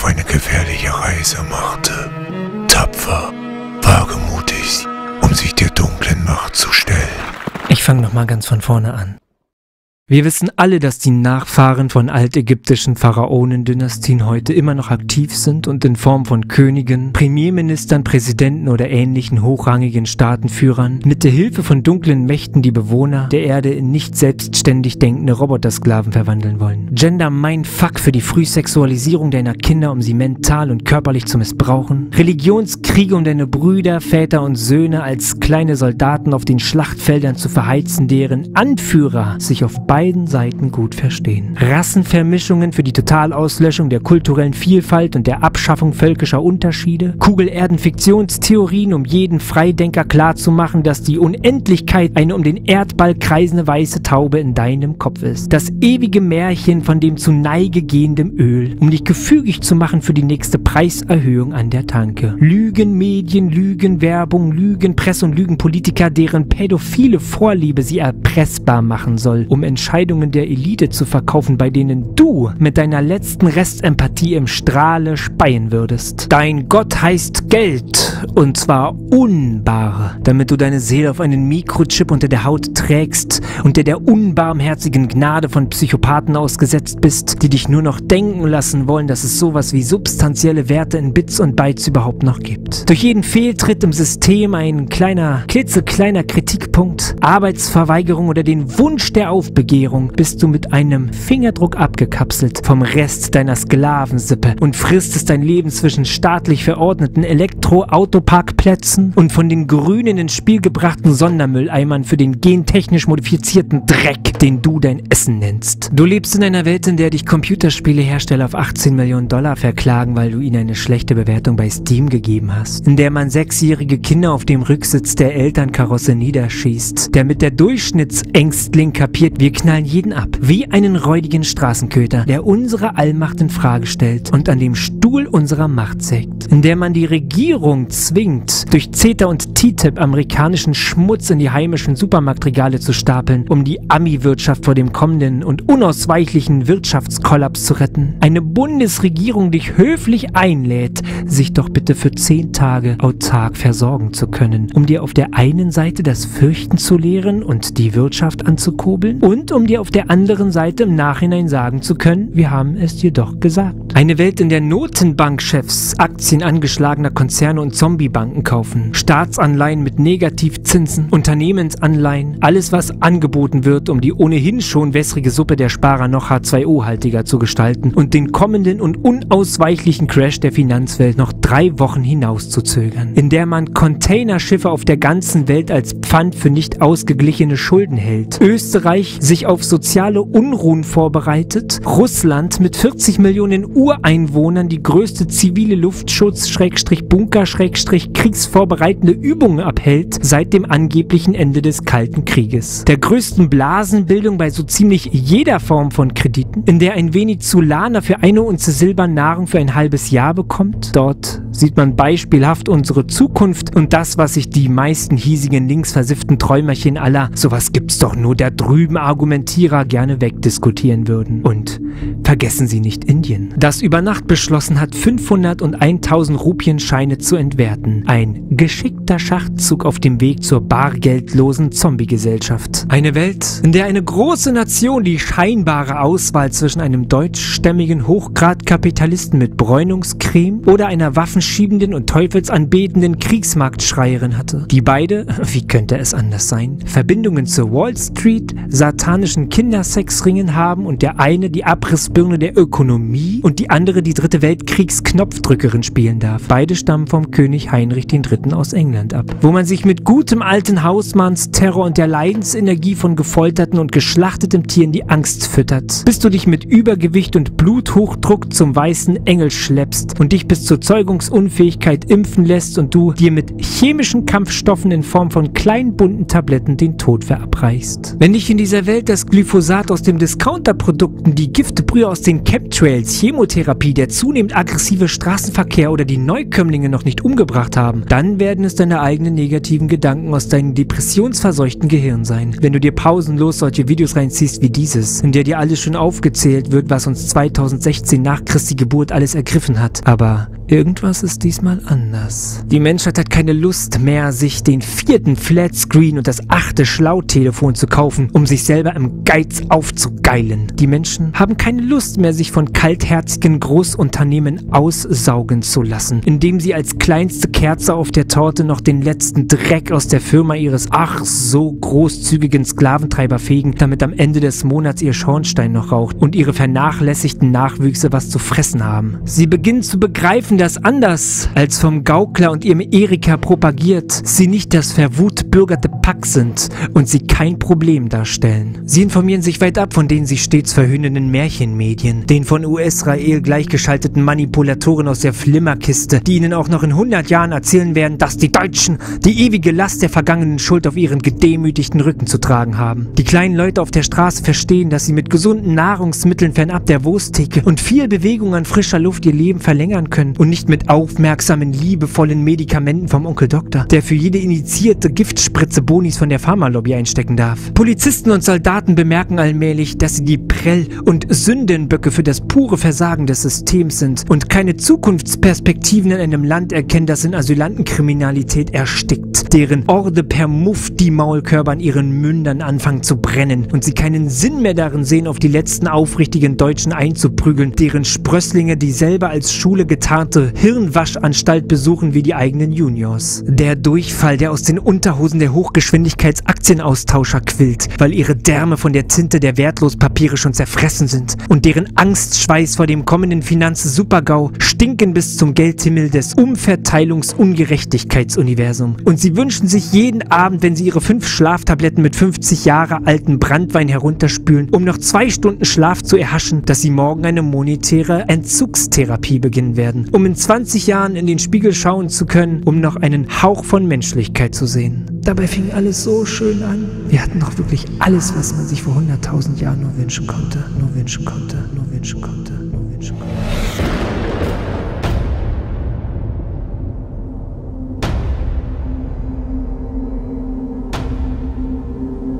auf eine gefährliche Reise machte. Tapfer, wagemutig, um sich der dunklen Macht zu stellen. Ich fange nochmal ganz von vorne an. Wir wissen alle, dass die Nachfahren von altägyptischen Pharaonendynastien heute immer noch aktiv sind und in Form von Königen, Premierministern, Präsidenten oder ähnlichen hochrangigen Staatenführern mit der Hilfe von dunklen Mächten die Bewohner der Erde in nicht selbstständig denkende Robotersklaven verwandeln wollen. Gender Mindfuck für die Frühsexualisierung deiner Kinder, um sie mental und körperlich zu missbrauchen. Religionskriege, um deine Brüder, Väter und Söhne als kleine Soldaten auf den Schlachtfeldern zu verheizen, deren Anführer sich auf beiden beiden Seiten gut verstehen. Rassenvermischungen für die Totalauslöschung der kulturellen Vielfalt und der Abschaffung völkischer Unterschiede, Kugelerden-Fiktionstheorien, um jeden Freidenker klarzumachen, dass die Unendlichkeit eine um den Erdball kreisende weiße Taube in deinem Kopf ist. Das ewige Märchen von dem zu Neige gehenden Öl, um dich gefügig zu machen für die nächste Preiserhöhung an der Tanke. Lügen, Medien, Lügen, Werbung, Lügen, Presse und Lügenpolitiker, deren pädophile Vorliebe sie erpressbar machen soll, um Entscheidungen Entscheidungen der Elite zu verkaufen, bei denen du mit deiner letzten Restempathie im Strahle speien würdest. Dein Gott heißt Geld und zwar unbar, damit du deine Seele auf einen Mikrochip unter der Haut trägst und der unbarmherzigen Gnade von Psychopathen ausgesetzt bist, die dich nur noch denken lassen wollen, dass es sowas wie substanzielle Werte in Bits und Bytes überhaupt noch gibt. Durch jeden Fehltritt im System ein kleiner, klitzekleiner Kritikpunkt, Arbeitsverweigerung oder den Wunsch der Aufbegehrung Ernährung bist du mit einem Fingerdruck abgekapselt vom Rest deiner Sklavensippe und fristest dein Leben zwischen staatlich verordneten Elektro-Autoparkplätzen und von den Grünen ins Spiel gebrachten Sondermülleimern für den gentechnisch modifizierten Dreck, den du dein Essen nennst. Du lebst in einer Welt, in der dich Computerspielehersteller auf 18 Millionen Dollar verklagen, weil du ihnen eine schlechte Bewertung bei Steam gegeben hast. In der man sechsjährige Kinder auf dem Rücksitz der Elternkarosse niederschießt, der mit der Durchschnittsängstling kapiert, wir knallen jeden ab, wie einen räudigen Straßenköter, der unsere Allmacht in Frage stellt und an dem Stuhl unserer Macht sägt, in der man die Regierung zwingt, durch CETA und TTIP amerikanischen Schmutz in die heimischen Supermarktregale zu stapeln, um die Ami-Wirtschaft vor dem kommenden und unausweichlichen Wirtschaftskollaps zu retten. Eine Bundesregierung dich höflich einlädt, sich doch bitte für zehn Tage autark versorgen zu können, um dir auf der einen Seite das Fürchten zu lehren und die Wirtschaft anzukurbeln und um dir auf der anderen Seite im Nachhinein sagen zu können, wir haben es dir doch gesagt. Eine Welt, in der Notenbankchefs Aktien angeschlagener Konzerne und Zombiebanken kaufen, Staatsanleihen mit Negativzinsen, Unternehmensanleihen, alles was angeboten wird, um die ohnehin schon wässrige Suppe der Sparer noch H2O-haltiger zu gestalten und den kommenden und unausweichlichen Crash der Finanzwelt noch drei Wochen hinauszuzögern, in der man Containerschiffe auf der ganzen Welt als Pfand für nicht ausgeglichene Schulden hält, Österreich sich auf soziale Unruhen vorbereitet, Russland mit 40 Millionen Ureinwohnern die größte zivile Luftschutz-Bunker-Kriegsvorbereitende Übungen abhält seit dem angeblichen Ende des Kalten Krieges. Der größten Blasenbildung bei so ziemlich jeder Form von Krediten, in der ein Venezolaner für eine Unze Silber Nahrung für ein halbes Jahr bekommt. Dort sieht man beispielhaft unsere Zukunft und das, was sich die meisten hiesigen linksversifften Träumerchen aller sowas gibt's doch nur da drüben argumentieren Argumentierer gerne wegdiskutieren würden. Und vergessen Sie nicht Indien, das über Nacht beschlossen hat, 500 und 1000 Rupienscheine zu entwerten. Ein geschickter Schachzug auf dem Weg zur bargeldlosen Zombie-Gesellschaft. Eine Welt, in der eine große Nation die scheinbare Auswahl zwischen einem deutschstämmigen Hochgradkapitalisten mit Bräunungscreme oder einer waffenschiebenden und teufelsanbetenden Kriegsmarktschreierin hatte. Die beide, wie könnte es anders sein, Verbindungen zur Wall Street, satanischen politischen Kindersexringen haben und der eine die Abrissbirne der Ökonomie und die andere die dritte Weltkriegsknopfdrückerin spielen darf. Beide stammen vom König Heinrich III. aus England ab, wo man sich mit gutem alten Hausmannsterror und der Leidensenergie von gefolterten und geschlachtetem Tieren die Angst füttert, bis du dich mit Übergewicht und Bluthochdruck zum weißen Engel schleppst und dich bis zur Zeugungsunfähigkeit impfen lässt und du dir mit chemischen Kampfstoffen in Form von kleinen bunten Tabletten den Tod verabreichst. Wenn dich in dieser Welt das Glyphosat aus den Discounterprodukten, die Giftebrühe aus den Chemtrails, Chemotherapie, der zunehmend aggressive aggressive Straßenverkehr oder die Neukömmlinge noch nicht umgebracht haben, dann werden es deine eigenen negativen Gedanken aus deinem depressionsverseuchten Gehirn sein. Wenn du dir pausenlos solche Videos reinziehst wie dieses, in der dir alles schon aufgezählt wird, was uns 2016 nach Christi Geburt alles ergriffen hat. Aber irgendwas ist diesmal anders. Die Menschheit hat keine Lust mehr, sich den vierten Flatscreen und das achte Schlautelefon zu kaufen, um sich selber im Geiz aufzugeilen. Die Menschen haben keine Lust mehr, sich von kaltherzigen Großunternehmen aussaugen zu lassen, indem sie als kleinste Kerze auf der Torte noch den letzten Dreck aus der Firma ihres ach so großzügigen Sklaventreiber fegen, damit am Ende des Monats ihr Schornstein noch raucht und ihre vernachlässigten Nachwüchse was zu fressen haben. Sie beginnen zu begreifen, dass anders als vom Gaukler und ihrem Erika propagiert, sie nicht das verwutbürgerte Pack sind und sie kein Problem darstellen. Sie informieren sich weit ab von den sich stets verhühnenden Märchenmedien, den von US-Rael gleichgeschalteten Manipulatoren aus der Flimmerkiste, die ihnen auch noch in 100 Jahren erzählen werden, dass die Deutschen die ewige Last der vergangenen Schuld auf ihren gedemütigten Rücken zu tragen haben. Die kleinen Leute auf der Straße verstehen, dass sie mit gesunden Nahrungsmitteln fernab der Wursttheke und viel Bewegung an frischer Luft ihr Leben verlängern können und nicht mit aufmerksamen, liebevollen Medikamenten vom Onkel Doktor, der für jede initiierte Giftspritze Bonis von der Pharmalobby einstecken darf. Polizisten und Soldaten bemerken allmählich, dass sie die Prell- und Sündenböcke für das pure Versagen des Systems sind und keine Zukunftsperspektiven in einem Land erkennen, das in Asylantenkriminalität erstickt, deren Orde per Muff die Maulkörper an ihren Mündern anfangen zu brennen und sie keinen Sinn mehr darin sehen, auf die letzten aufrichtigen Deutschen einzuprügeln, deren Sprösslinge dieselbe als Schule getarnte Hirnwaschanstalt besuchen wie die eigenen Juniors. Der Durchfall, der aus den Unterhosen der Hochgeschwindigkeitsaktienaustausch quillt, weil ihre Därme von der Tinte der Wertlospapiere schon zerfressen sind und deren Angstschweiß vor dem kommenden Finanz-Supergau stinken bis zum Geldhimmel des Umverteilungs-Ungerechtigkeitsuniversums. Und sie wünschen sich jeden Abend, wenn sie ihre fünf Schlaftabletten mit 50 Jahre alten Brandwein herunterspülen, um noch zwei Stunden Schlaf zu erhaschen, dass sie morgen eine monetäre Entzugstherapie beginnen werden, um in 20 Jahren in den Spiegel schauen zu können, um noch einen Hauch von Menschlichkeit zu sehen. Dabei fing alles so schön an. Wir hatten doch wirklich alles, was man sich vor 100.000 Jahren nur wünschen konnte, nur wünschen konnte, nur wünschen konnte, nur wünschen konnte.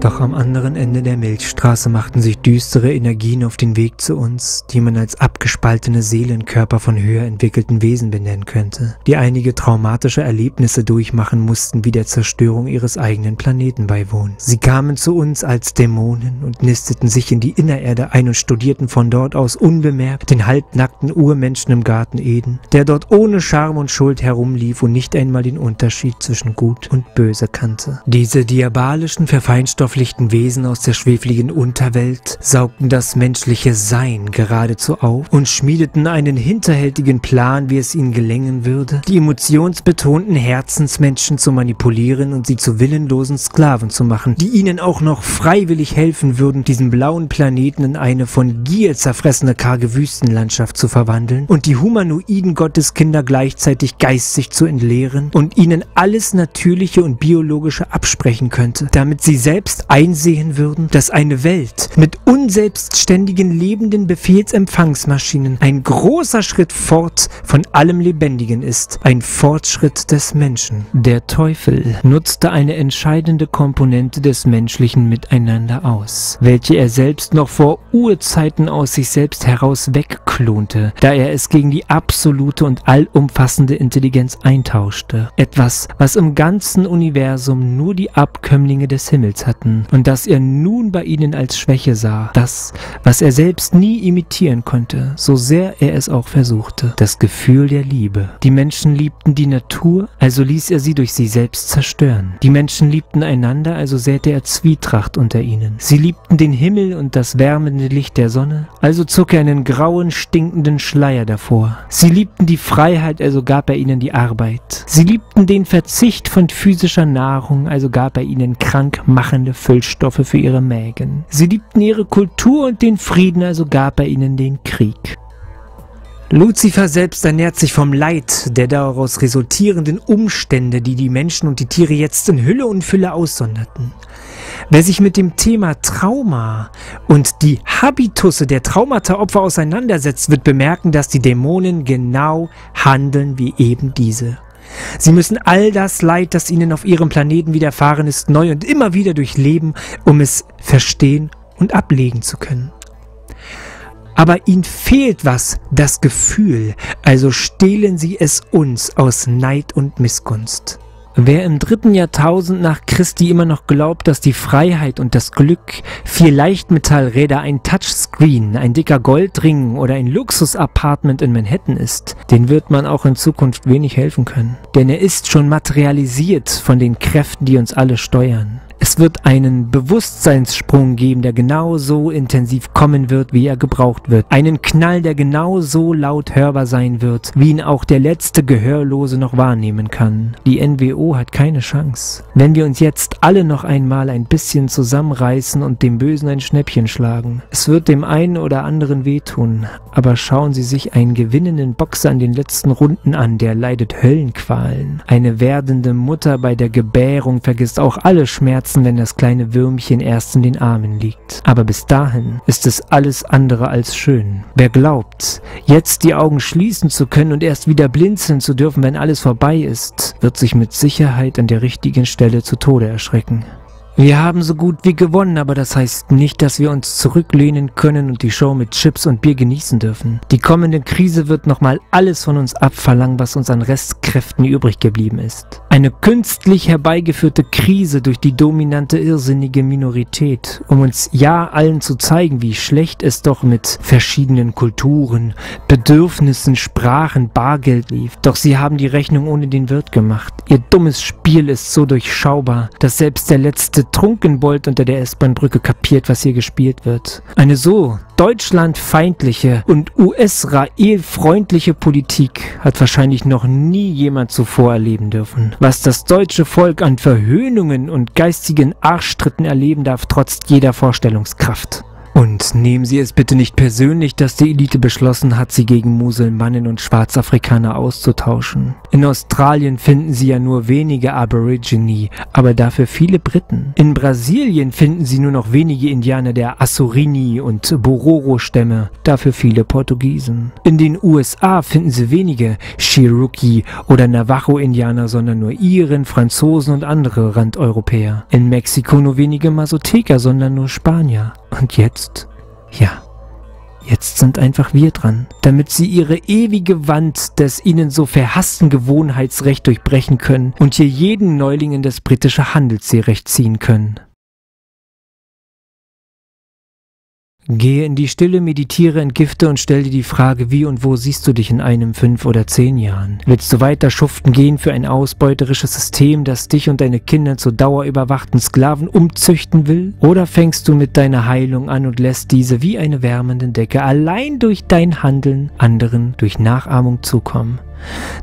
Doch am anderen Ende der Milchstraße machten sich düstere Energien auf den Weg zu uns, die man als abgespaltene Seelenkörper von höher entwickelten Wesen benennen könnte, die einige traumatische Erlebnisse durchmachen mussten, wie der Zerstörung ihres eigenen Planeten beiwohnen. Sie kamen zu uns als Dämonen und nisteten sich in die Innererde ein und studierten von dort aus unbemerkt den halbnackten Urmenschen im Garten Eden, der dort ohne Scham und Schuld herumlief und nicht einmal den Unterschied zwischen Gut und Böse kannte. Diese diabolischen, verfeinstofflichen Wesen aus der schwefligen Unterwelt saugten das menschliche Sein geradezu auf und schmiedeten einen hinterhältigen Plan, wie es ihnen gelingen würde, die emotionsbetonten Herzensmenschen zu manipulieren und sie zu willenlosen Sklaven zu machen, die ihnen auch noch freiwillig helfen würden, diesen blauen Planeten in eine von Gier zerfressene karge Wüstenlandschaft zu verwandeln und die humanoiden Gotteskinder gleichzeitig geistig zu entleeren und ihnen alles Natürliche und Biologische absprechen könnte, damit sie selbst einsehen würden, dass eine Welt mit unselbstständigen lebenden Befehlsempfangsmaschinen ein großer Schritt fort von allem Lebendigen ist, ein Fortschritt des Menschen. Der Teufel nutzte eine entscheidende Komponente des menschlichen Miteinander aus, welche er selbst noch vor Urzeiten aus sich selbst heraus wegklonte, da er es gegen die absolute und allumfassende Intelligenz eintauschte. Etwas, was im ganzen Universum nur die Abkömmlinge des Himmels hatten und das er nun bei ihnen als Schwäche sah. Das, was er selbst nie imitieren konnte, so sehr er es auch versuchte. Das Gefühl der Liebe. Die Menschen liebten die Natur, also ließ er sie durch sie selbst zerstören. Die Menschen liebten einander, also säte er Zwietracht unter ihnen. Sie liebten den Himmel und das wärmende Licht der Sonne, also zog er einen grauen, stinkenden Schleier davor. Sie liebten die Freiheit, also gab er ihnen die Arbeit. Sie liebten den Verzicht von physischer Nahrung, also gab er ihnen krankmachende Füllstoffe für ihre Mägen. Sie liebten ihre Kultur und den Frieden, also gab er ihnen den Krieg. Luzifer selbst ernährt sich vom Leid der daraus resultierenden Umstände, die die Menschen und die Tiere jetzt in Hülle und Fülle aussonderten. Wer sich mit dem Thema Trauma und die Habitusse der Traumata-Opfer auseinandersetzt, wird bemerken, dass die Dämonen genau handeln wie eben diese. Sie müssen all das Leid, das ihnen auf ihrem Planeten widerfahren ist, neu und immer wieder durchleben, um es verstehen und ablegen zu können. Aber ihnen fehlt was, das Gefühl, also stehlen sie es uns aus Neid und Missgunst. Wer im dritten Jahrtausend nach Christi immer noch glaubt, dass die Freiheit und das Glück vier Leichtmetallräder, ein Touchscreen, ein dicker Goldring oder ein Luxusapartment in Manhattan ist, den wird man auch in Zukunft wenig helfen können. Denn er ist schon materialisiert von den Kräften, die uns alle steuern. Es wird einen Bewusstseinssprung geben, der genau so intensiv kommen wird, wie er gebraucht wird. Einen Knall, der genau so laut hörbar sein wird, wie ihn auch der letzte Gehörlose noch wahrnehmen kann. Die NWO hat keine Chance. Wenn wir uns jetzt alle noch einmal ein bisschen zusammenreißen und dem Bösen ein Schnäppchen schlagen. Es wird dem einen oder anderen wehtun, aber schauen Sie sich einen gewinnenden Boxer in den letzten Runden an, der leidet Höllenqualen. Eine werdende Mutter bei der Gebärung vergisst auch alle Schmerzen Herzen, wenn das kleine Würmchen erst in den Armen liegt. Aber bis dahin ist es alles andere als schön. Wer glaubt, jetzt die Augen schließen zu können und erst wieder blinzeln zu dürfen, wenn alles vorbei ist, wird sich mit Sicherheit an der richtigen Stelle zu Tode erschrecken. Wir haben so gut wie gewonnen, aber das heißt nicht, dass wir uns zurücklehnen können und die Show mit Chips und Bier genießen dürfen. Die kommende Krise wird nochmal alles von uns abverlangen, was uns an Restkräften übrig geblieben ist. Eine künstlich herbeigeführte Krise durch die dominante irrsinnige Minorität, um uns ja allen zu zeigen, wie schlecht es doch mit verschiedenen Kulturen, Bedürfnissen, Sprachen, Bargeld lief. Doch sie haben die Rechnung ohne den Wirt gemacht. Ihr dummes Spiel ist so durchschaubar, dass selbst der letzte Trunkenbold unter der S-Bahn-Brücke kapiert, was hier gespielt wird. Eine so deutschlandfeindliche und US-Rael-freundliche Politik hat wahrscheinlich noch nie jemand zuvor erleben dürfen. Was das deutsche Volk an Verhöhnungen und geistigen Arschtritten erleben darf, trotzt jeder Vorstellungskraft. Und nehmen Sie es bitte nicht persönlich, dass die Elite beschlossen hat, sie gegen Muselmannen und Schwarzafrikaner auszutauschen. In Australien finden Sie ja nur wenige Aborigine, aber dafür viele Briten. In Brasilien finden Sie nur noch wenige Indianer der Assurini und Bororo-Stämme, dafür viele Portugiesen. In den USA finden Sie wenige Cherokee oder Navajo-Indianer, sondern nur Iren, Franzosen und andere Randeuropäer. In Mexiko nur wenige Masoteker, sondern nur Spanier. Und jetzt? Ja. Jetzt sind einfach wir dran, damit sie ihre ewige Wand des ihnen so verhassten Gewohnheitsrecht durchbrechen können und hier jeden Neuling in das britische Handelsseerecht ziehen können. Gehe in die Stille, meditiere, entgifte und stell dir die Frage, wie und wo siehst du dich in einem, fünf oder zehn Jahren? Willst du weiter schuften gehen für ein ausbeuterisches System, das dich und deine Kinder zu dauerüberwachten Sklaven umzüchten will? Oder fängst du mit deiner Heilung an und lässt diese wie eine wärmende Decke allein durch dein Handeln anderen durch Nachahmung zukommen?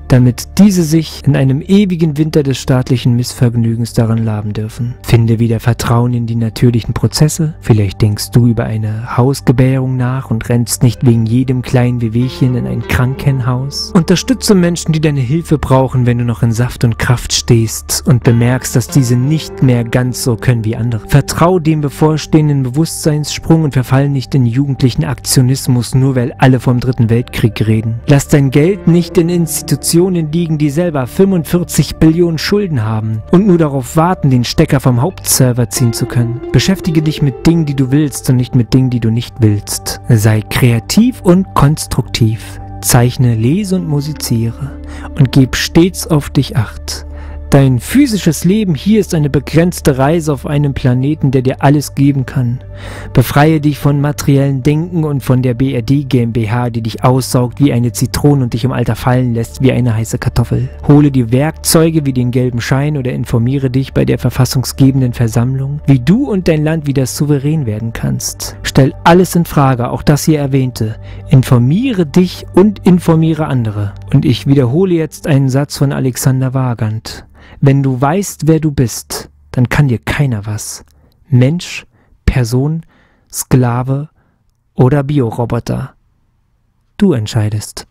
Damit diese sich in einem ewigen Winter des staatlichen Missvergnügens daran laben dürfen. Finde wieder Vertrauen in die natürlichen Prozesse. Vielleicht denkst du über eine Hausgebärung nach und rennst nicht wegen jedem kleinen Wehwehchen in ein Krankenhaus. Unterstütze Menschen, die deine Hilfe brauchen, wenn du noch in Saft und Kraft stehst und bemerkst, dass diese nicht mehr ganz so können wie andere. Vertrau dem bevorstehenden Bewusstseinssprung und verfall nicht in jugendlichen Aktionismus, nur weil alle vom Dritten Weltkrieg reden. Lass dein Geld nicht in Institutionen liegen, die selber 45 Billionen Schulden haben und nur darauf warten, den Stecker vom Hauptserver ziehen zu können. Beschäftige dich mit Dingen, die du willst und nicht mit Dingen, die du nicht willst. Sei kreativ und konstruktiv. Zeichne, lese und musiziere und gib stets auf dich acht. Dein physisches Leben hier ist eine begrenzte Reise auf einem Planeten, der dir alles geben kann. Befreie dich von materiellen Denken und von der BRD GmbH, die dich aussaugt wie eine Zitrone und dich im Alter fallen lässt wie eine heiße Kartoffel. Hole dir Werkzeuge wie den gelben Schein oder informiere dich bei der verfassungsgebenden Versammlung, wie du und dein Land wieder souverän werden kannst. Stell alles in Frage, auch das hier erwähnte. Informiere dich und informiere andere. Und ich wiederhole jetzt einen Satz von Alexander Wagand. Wenn du weißt, wer du bist, dann kann dir keiner was. Mensch, Person, Sklave oder Bioroboter. Du entscheidest.